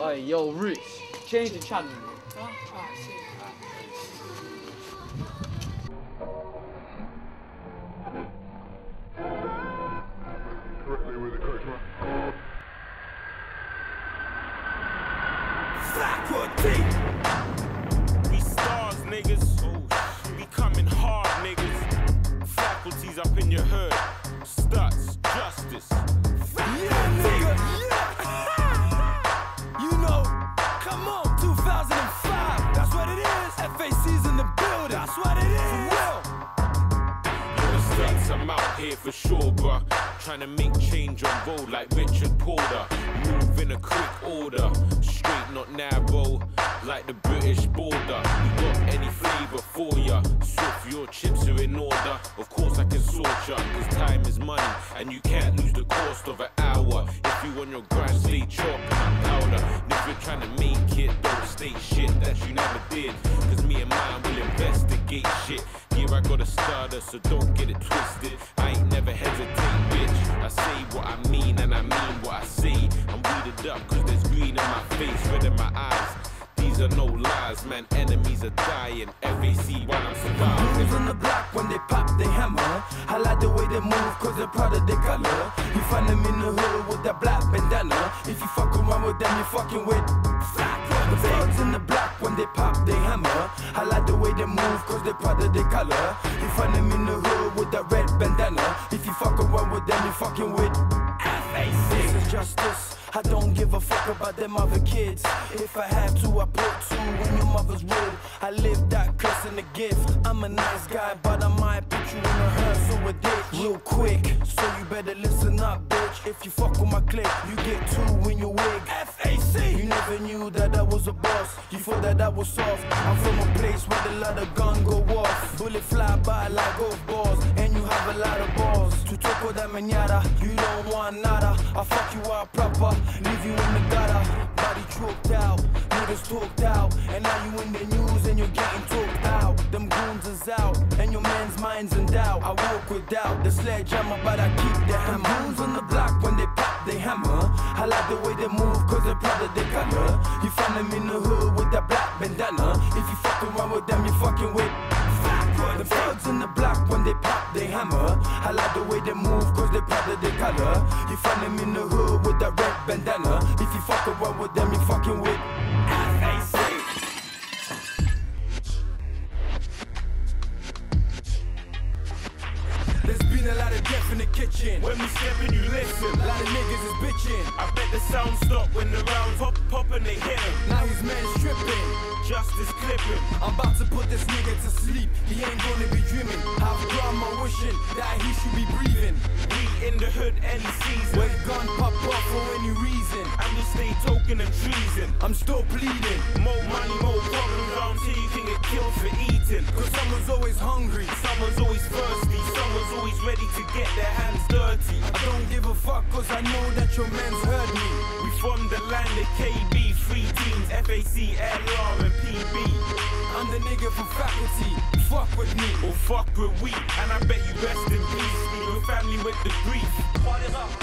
Hey, yo, Rich, change the channel. Huh? Shit. correctly with the correct one. We I'm out here for sure, bruh. Trying to make change on road like Richard Porter. Move in a quick order. Straight, not narrow, like the British border. We got any flavor for ya. Swift, your chips are in order. Of course, I can sort ya, cause time is money. And you can't lose the cost of an hour. You on your grind, stay chopping that powder. And if you're trying to make it, don't state shit that you never did. Cause me and mine will investigate shit. Yeah, I got a starter, so don't get it twisted. I ain't never hesitate, bitch. I say what I mean, and I mean what I say. I'm weeded up, cause there's green in my face, These are no lies, man. Enemies are dying. FAC while I'm surviving. on the block when they pop, they hammer. I like the way they move, cause they're proud of their color. You find them in the hood with that black bandana. If you fuck around with them, you fucking with flat. The thugs in the block when they pop, they hammer. I like the way they move, cause they're proud of their color. You find them in the hood with that red bandana. If you fuck around with them, you fucking with FAC. This is justice. I don't give a fuck about them other kids. If I had to, I put two in your mother's rib. I live that curse in the gift. I'm a nice guy, but I might put you in a hearse or a ditch. Real quick, so you better listen up, bitch. If you fuck with my clique, you get two in your wig. FAC! You never knew that I was a boss. You thought that I was soft. I'm from a place where the lot of gun go off. Bullet fly by like golf balls, and have a lot of balls. To talk with that manada, you don't want nada. I fuck you out proper, leave you in the gutter. Body choked out, niggas talked out, and now you in the news and you're getting talked out. Them goons is out, and your man's mind's in doubt. I walk without the sledgehammer, but I keep the hammer. Goons on the block when they pop, they hammer. I like the way they move, cause they're proud of their color. You find them in the hood with that black bandana. If you fuck around with them, you're fucking with the thugs in the I like the way they move, cause they're proud of their color. You find them in the hood with that red bandana. If you fuck around with them, you fucking with FAC. There's been a lot of death in the kitchen. When we stepping, you listen. A lot of niggas is bitching. I bet the sound stop when the rounds pop, pop and they hit him. Now his man's tripping. Justice clipping. I'm about to put this nigga to sleep. He ain't gonna that he should be breathing. We in the hood any season. When gun pop off for any reason. And we stay token and treason. I'm still bleeding. More money, more problems here. You can get killed for eating. Cause someone's always hungry. Someone's always thirsty. Someone's always ready to get their hands dirty. I don't give a fuck cause I know that your man's heard me. We from the land of KB, three teams, FAC, LR and PB. I'm the nigga for faculty. Fuck with me or fuck with we, and I bet you rest in peace. Your family with the grief. Crois les rats,